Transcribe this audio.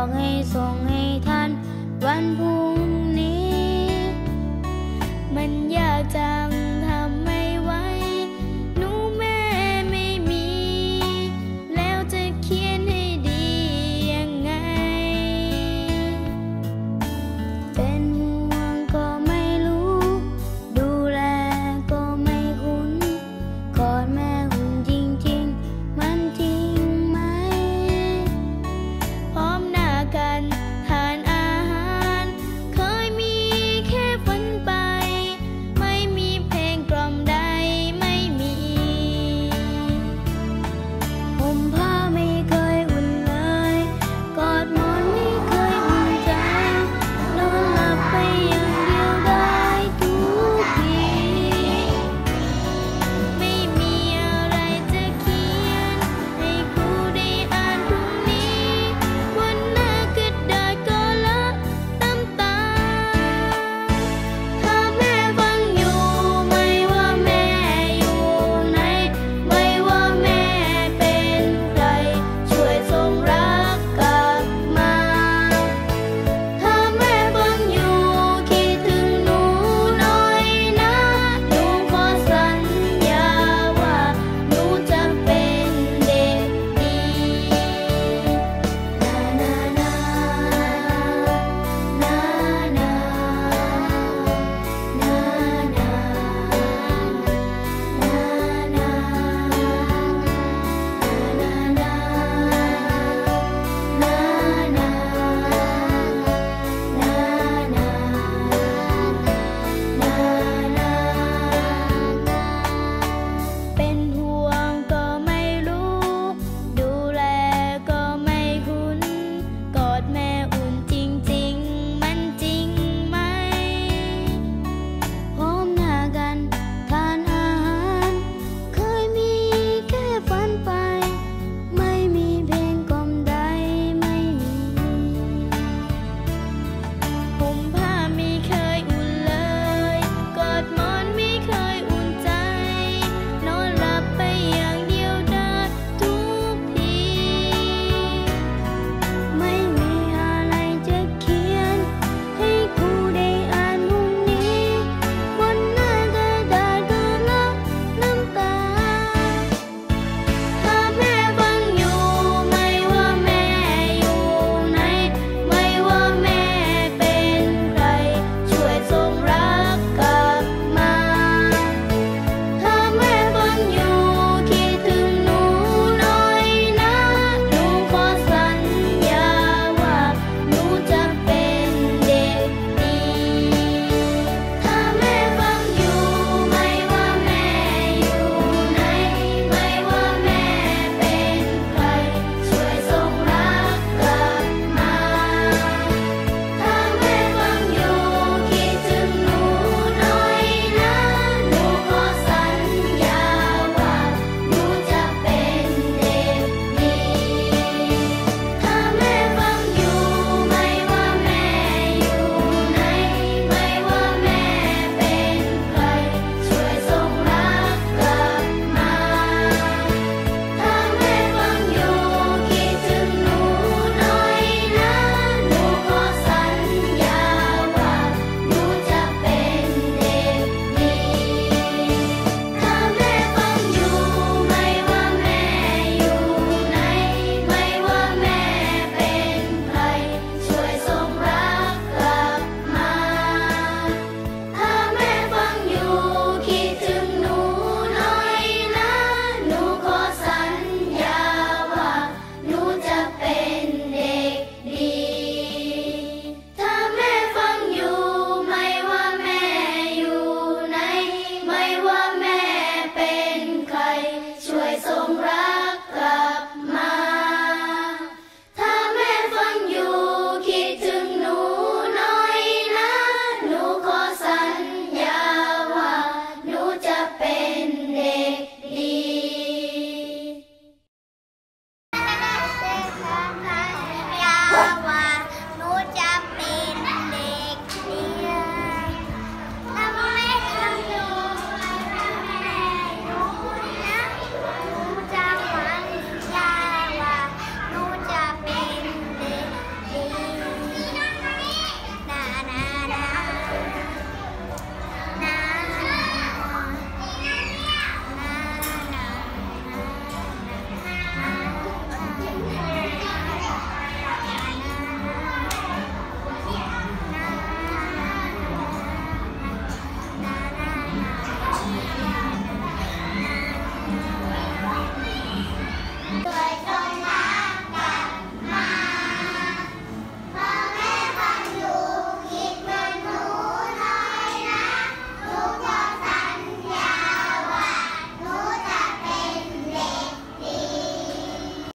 อกให้ทรงให้ท่านวันพู